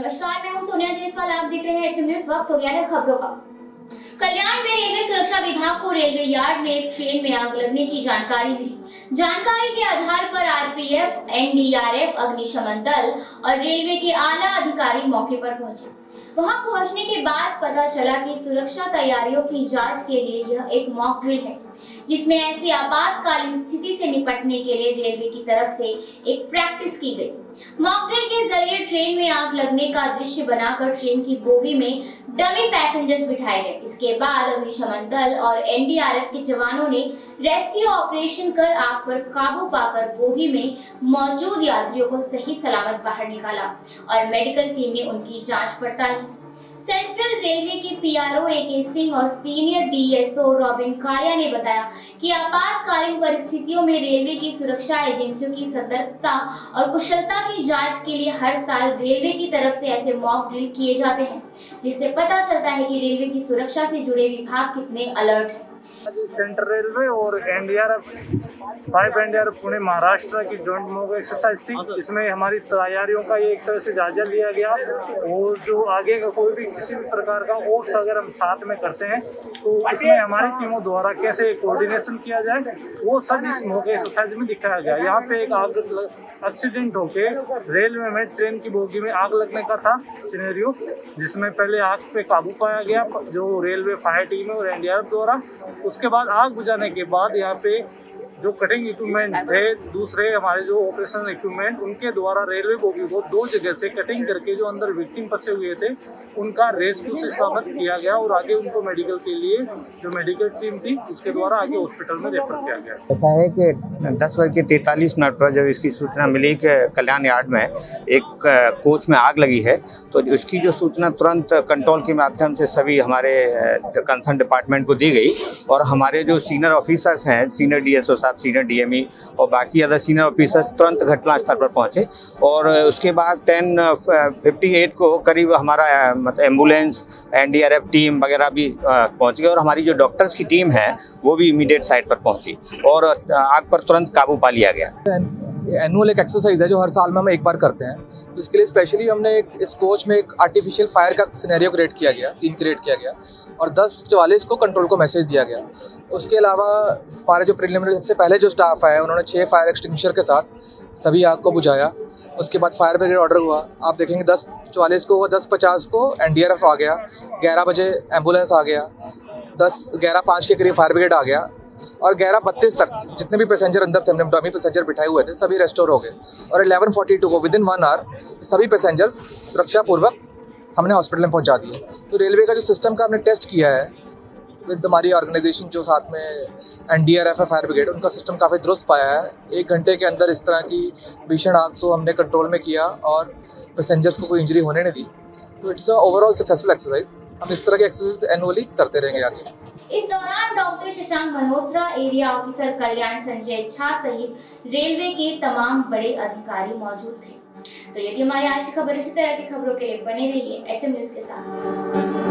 नमस्कार मैं हूँ सोनिया जायसवाल आप देख रहे हैं एचएम न्यूज़ वक्त हो गया है खबरों का। कल्याण में रेलवे सुरक्षा विभाग को रेलवे यार्ड में एक ट्रेन में आग लगने की जानकारी मिली। जानकारी के आधार पर आरपीएफ, एनडीआरएफ, अग्निशमन दल और रेलवे के आला अधिकारी मौके पर पहुँचे। वहाँ पहुँचने के बाद पता चला कि सुरक्षा तैयारियों की जाँच के लिए यह एक मॉक ड्रिल है। जिसमें ऐसी आपातकालीन स्थिति से निपटने के लिए रेलवे की तरफ़ से एक प्रैक्टिस की गई। मॉक ड्रिल के ज़रिए ट्रेन में आग लगने का दृश्य बनाकर ट्रेन की बोगी में डमी पैसेंजर्स बिठाए गए। इसके बाद अग्निशमन दल और एनडीआरएफ के जवानों ने रेस्क्यू ऑपरेशन कर आग पर काबू पाकर बोगी में मौजूद यात्रियों को सही सलामत बाहर निकाला और मेडिकल टीम ने उनकी जाँच पड़ताल की। सेंट्रल रेलवे के पीआरओ के सिंह और सीनियर डीएसओ रॉबिन कालिया ने बताया कि आपातकालीन परिस्थितियों में रेलवे की सुरक्षा एजेंसियों की सतर्कता और कुशलता की जाँच के लिए हर साल रेलवे की तरफ़ से ऐसे मॉक ड्रिल किए जाते हैं, जिससे पता चलता है कि रेलवे की सुरक्षा से जुड़े विभाग कितने अलर्ट हैं। सेंट्रल रेलवे और NDRF five NDRF Pune Maharashtra की जॉइंट मोक एक्सरसाइज थी। इसमें हमारी तैयारियों का ये एक तरह से जायजा लिया गया और जो आगे का कोई भी किसी भी प्रकार का ओट्स अगर हम साथ में करते हैं तो इसमें हमारी टीमों द्वारा कैसे कोऑर्डिनेशन किया जाए, वो सब इस मोक एक्सरसाइज में दिखाया गया। यहाँ पे एक आग एक्सीडेंट होके रेलवे में ट्रेन की बोगी में आग लगने का था सिनेरियो जिसमें पहले आग पे काबू पाया गया, जो रेलवे फायर टीम है और एनडीआरएफ द्वारा उसके बाद आग बुझाने के बाद यहाँ पे जो कटिंग इक्विपमेंट थे दूसरे हमारे जो ऑपरेशन इक्विपमेंट उनके द्वारा रेलवे बोगी को दो जगह से कटिंग करके जो अंदर विक्टिम फंसे हुए थे, उनका रेस्क्यू से सलामत किया गया और आगे उनको मेडिकल के लिए जो मेडिकल टीम थी, उसके द्वारा आगे हॉस्पिटल में रेफर किया गया। ऐसा है कि दस बज के तैंतालीस मिनट पर जब इसकी सूचना मिली कि कल्याण यार्ड में एक कोच में आग लगी है तो उसकी जो सूचना तुरंत कंट्रोल के माध्यम से सभी हमारे कंसर्न डिपार्टमेंट को दी गई और हमारे जो सीनियर ऑफिसर्स हैं सीनियर डीएसओ साहब सीनियर डीएमई और बाकी अदर सीनियर ऑफिसर्स तुरंत घटनास्थल पर पहुँचे और उसके बाद टेन फिफ्टी एट को करीब हमारा मतलब एंबुलेंस एनडीआरएफ टीम वगैरह भी पहुँच गई और हमारी जो डॉक्टर्स की टीम है, वो भी इमीडिएट साइट पर पहुँची और आग पर तुरंत काबू पा लिया गया। एनुअल एक एक्सरसाइज है जो हर साल में हम एक बार करते हैं। तो इसके लिए स्पेशली हमने एक, इस कोच में एक आर्टिफिशियल फायर का सिनेरियो क्रिएट किया गया सीन क्रिएट किया गया और दस चवालीस को कंट्रोल को मैसेज दिया गया। उसके अलावा हमारे जो प्रिलिमिनरी सबसे पहले जो स्टाफ है उन्होंने छः फायर एक्सटिंग्विशर के साथ सभी आग को बुझाया। उसके बाद फायर ब्रिगेड ऑर्डर हुआ। आप देखेंगे दस चवालीस को दस पचास को एनडीआरएफ आ गया, ग्यारह बजे एंबुलेंस आ गया, दस, ग्यारह पाँच के करीब फायर ब्रिगेड आ गया। और ग्यारह बत्तीस तक जितने भी पैसेंजर अंदर थे, हमने डमी पैसेंजर बिठाए हुए थे, सभी रेस्टोर हो गए। और एलेवन फोर्टी टू को विद इन वन आवर सभी पैसेंजर्स सुरक्षापूर्वक हमने हॉस्पिटल में पहुँचा दिए। तो रेलवे का जो सिस्टम का हमने टेस्ट किया है विद हमारी ऑर्गेनाइजेशन जो साथ में N D R F fire brigade उनका सिस्टम काफ़ी दुरुस्त पाया है। एक घंटे के अंदर इस तरह की भीषण आग को हमने कंट्रोल में किया और पैसेंजर्स को कोई इंजरी होने नहीं दी। तो it's a overall successful exercise हम इस तरह के एक्सरसाइज एनुअली करते रहेंगे आगे। इस दौरान doctor Shashank Malhotra, area officer Kalyan Sanjay Jha सहित रेलवे के तमाम बड़े अधिकारी मौजूद थे। तो यदि हमारी आज की खबर इसी तरह की खबरों के लिए बने रहिए, एचएम न्यूज़ के साथ।